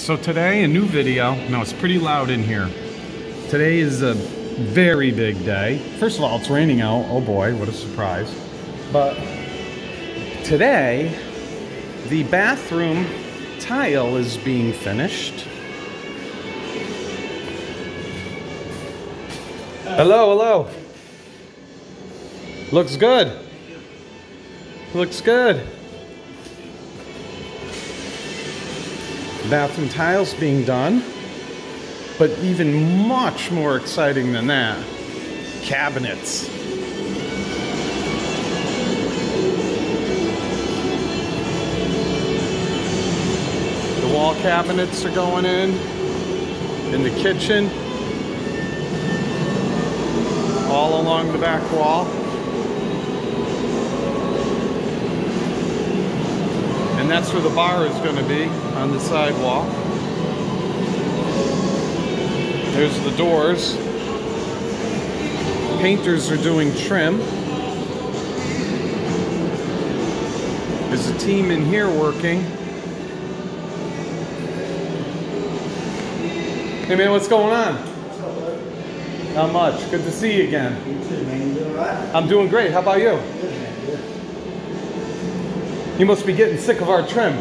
so today a new video. Now it's pretty loud in here. Today is a very big day. First of all, it's raining out. Oh boy, what a surprise. But today, the bathroom tile is being finished. Hello, hello. Looks good. Looks good. Bathroom tiles being done. But even much more exciting than that, cabinets. The wall cabinets are going in, in the kitchen, all along the back wall. And that's where the bar is going to be, on the sidewall. There's the doors. Painters are doing trim. There's a team in here working. Hey man, what's going on? Not much. Good to see you again. I'm doing great. How about you? You must be getting sick of our trim.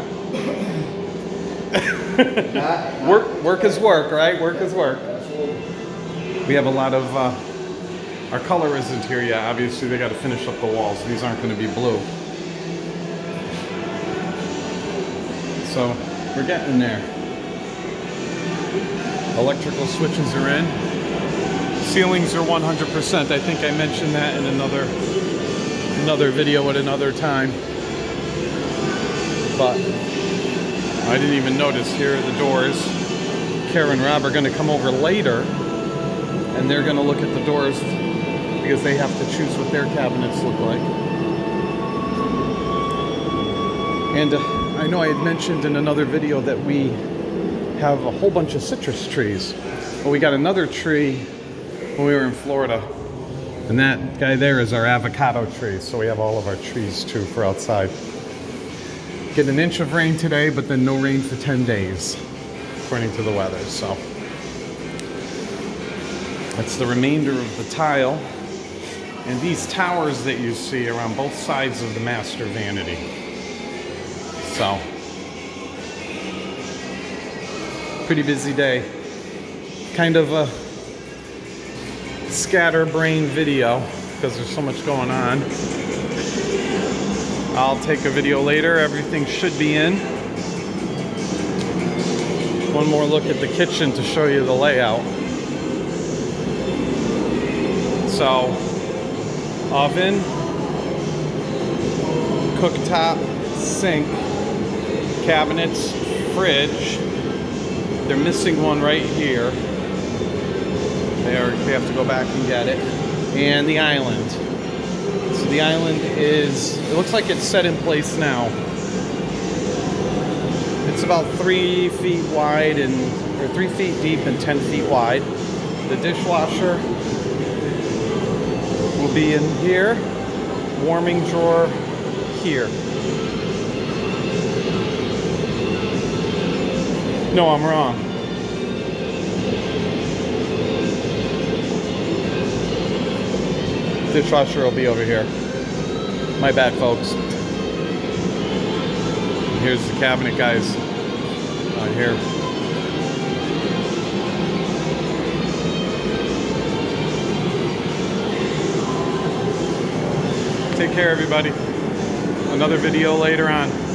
work, work is work, right? Work is work. We have a lot of, uh, our color isn't here yet. Obviously, they got to finish up the walls. These aren't going to be blue. So, we're getting there. Electrical switches are in. Ceilings are 100%. I think I mentioned that in another another video at another time. But I didn't even notice here are the doors. Karen and Rob are going to come over later and they're going to look at the doors because they have to choose what their cabinets look like. And uh, I know I had mentioned in another video that we have a whole bunch of citrus trees. But we got another tree when we were in Florida. And that guy there is our avocado tree. So we have all of our trees too for outside. Get an inch of rain today, but then no rain for 10 days, according to the weather. So that's the remainder of the tile. And these towers that you see are on both sides of the master vanity. So pretty busy day. Kind of a scatterbrain video because there's so much going on. I'll take a video later. Everything should be in. One more look at the kitchen to show you the layout. So, oven, cooktop, sink, cabinets, fridge, they're missing one right here. They are they have to go back and get it. And the island. So the island is it looks like it's set in place now. It's about three feet wide and or three feet deep and ten feet wide. The dishwasher will be in here. Warming drawer here. No, I'm wrong. The dishwasher will be over here. My bad, folks. Here's the cabinet, guys. Right here. Take care, everybody. Another video later on.